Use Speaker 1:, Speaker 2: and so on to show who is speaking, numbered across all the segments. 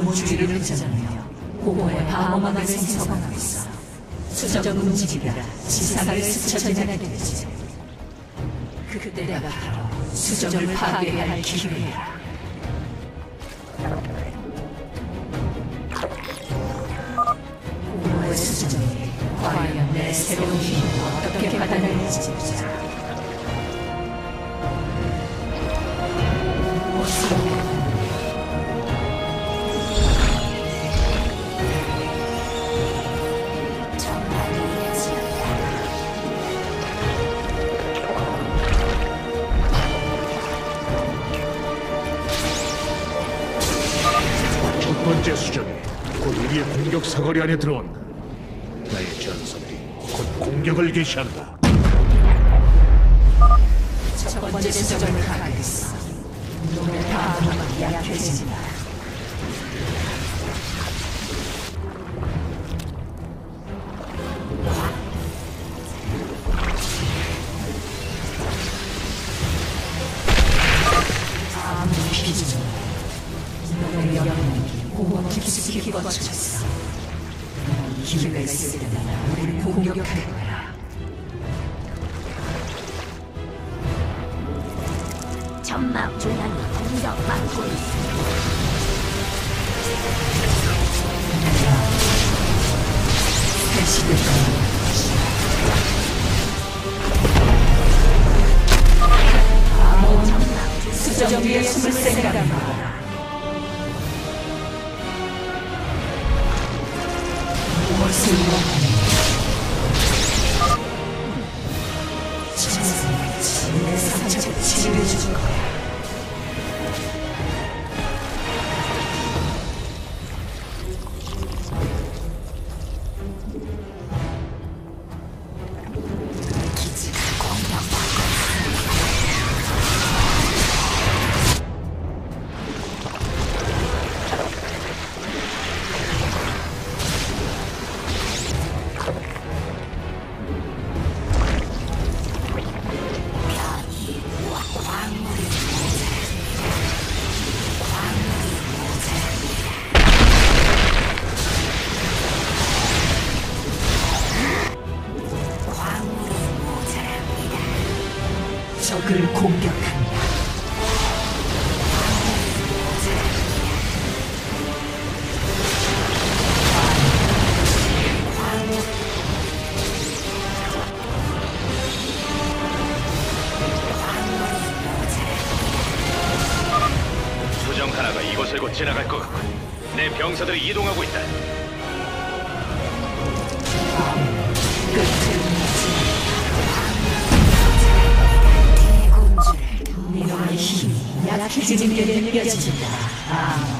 Speaker 1: 남은 주위를 회전하며 공허의 방어막을 생성하고 있어. 수정 움직이라 지상을 스쳐 지나게 되지. 그때가 바로 수정을 파괴해야 할 기회야. 공허의 수정이 과연 내 새로운 힘을 어떻게 받아낼지 보자.
Speaker 2: 번째 수정이 곧 우리의 공격 사거리 안에 들어온다. 나의 전선들이 곧 공격을 개시한다.
Speaker 1: 첫 번째 수정을 파괴했어. 놈의 방어막이 약해진다. 깊숙이. 넌 기회가 있을 때마다 우리를 공격할 거야.
Speaker 3: 점막 조약이 공격받고 있어.
Speaker 1: 다시를 수정 위에 숨을 생각하라. 적을 공격한다.
Speaker 4: 수정 하나가 이곳을 곧 지나갈 것 같군. 내 병사들이 이동하고 있다.
Speaker 1: 약해지는 게 느껴진다. 아,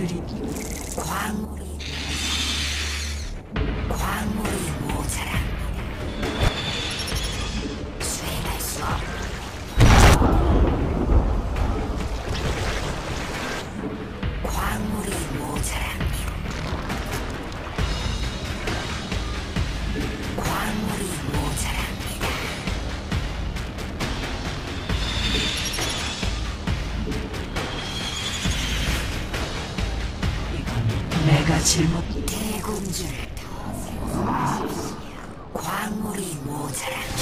Speaker 1: 그리
Speaker 3: 광물이 광물이
Speaker 1: 내가 잘못
Speaker 3: 대군주를 도우십시오. 광물이 모자랍니다.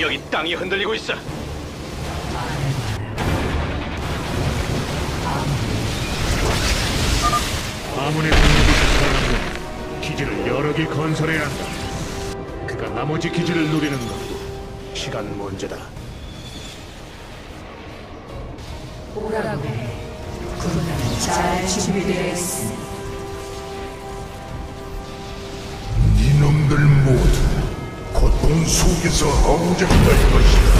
Speaker 4: 여기 땅이 흔들리고 있어.
Speaker 2: 아문의 공격이 살아나면 기지를 여러 개 건설해야 한다. 그가 나머지 기지를 누리는 것도 시간 문제다.
Speaker 1: 오라고 해. 군단은 잘 준비되어 있으니
Speaker 5: 이 속에서 엉적될 것이다.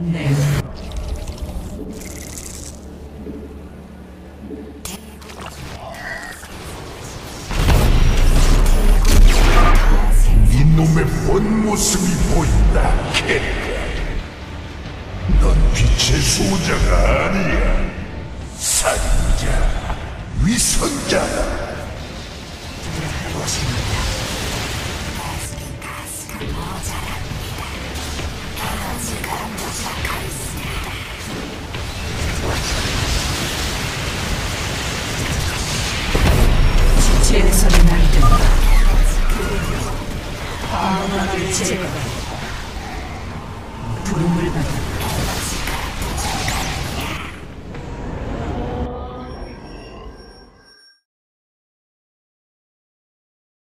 Speaker 1: 내
Speaker 5: 이놈의 본 모습이 보인다, 캐리가. 넌 빛의 소자가 아니야. 살인자, 위선자다.
Speaker 3: 가스가
Speaker 1: 방